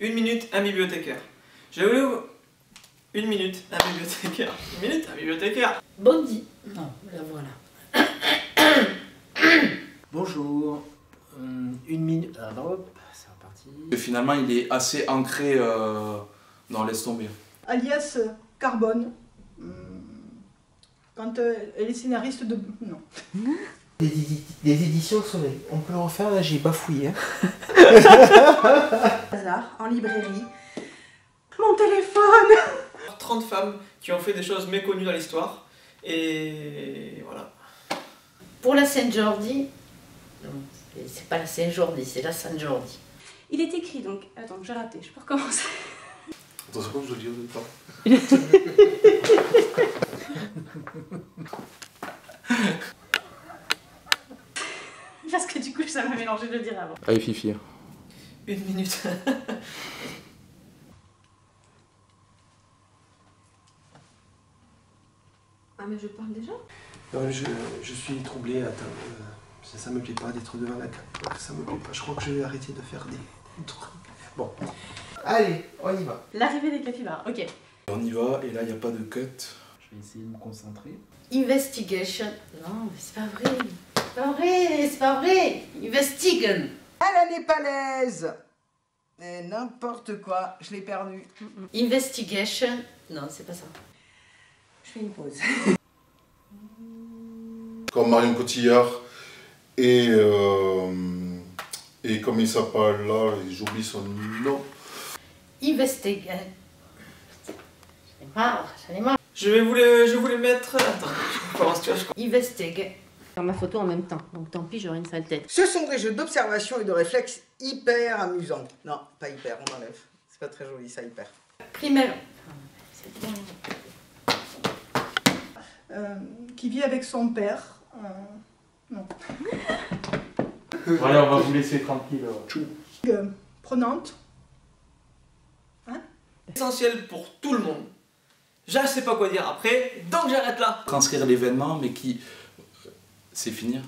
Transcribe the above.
Une minute, un bibliothécaire. Je vais vous... Une minute, un bibliothécaire. Une minute, un bibliothécaire. Bondi. Non, la voilà. Bonjour. Hum, une minute. Ah, hop, c'est reparti. Et finalement, il est assez ancré euh, dans Laisse tomber. alias euh, Carbone. Hum, Quand euh, elle est scénariste de... Non. Des éditions Soleil. On peut le refaire là, j'ai bafouillé. hein. Hasard, en librairie. Mon téléphone 30 femmes qui ont fait des choses méconnues dans l'histoire. Et voilà. Pour la Saint-Jordi, non, c'est- pas la Saint-Jordi, c'est la Saint-Jordi. Il est écrit donc. Attends, j'ai raté, je peux recommencer. Attends, c'est quoi je dois dire au départ Parce que du coup, ça m'a mélangé de le dire avant. Allez, Fifi. Une minute. Ah, mais je parle déjà? Non, je, je suis troublé. Attends, euh, ça, ça me plaît pas d'être devant la caméra. Ça me plaît pas. Je crois que je vais arrêter de faire des, des trucs. Bon. Allez, on y va. L'arrivée des capybaras, ok. On y va, et là, il n'y a pas de cut. Je vais essayer de me concentrer. Investigation. Non, mais c'est pas vrai. C'est pas vrai, c'est pas vrai. Investigen. À la népalaise n'importe quoi, je l'ai perdu. Investigation. Non, c'est pas ça. Je fais une pause. comme Marion Cotillard et, euh, et comme il s'appelle là, j'oublie son nom. Investigation. J'en ai marre, j'en ai marre. Je vais vous les, je vais vous les mettre... Attends, je commence, tu vois, je Investig. Faire ma photo en même temps, donc tant pis, j'aurai une sale tête. Ce sont des jeux d'observation et de réflexe hyper amusants. Non, pas hyper, on enlève. C'est pas très joli ça, hyper. Primaire. Euh, qui vit avec son père. Euh, non. Voilà, on va vous laisser tranquille. Euh, prenante. Essentiel pour tout le monde. Je sais pas quoi dire après, donc j'arrête là. Transcrire l'événement, mais qui. C'est finir.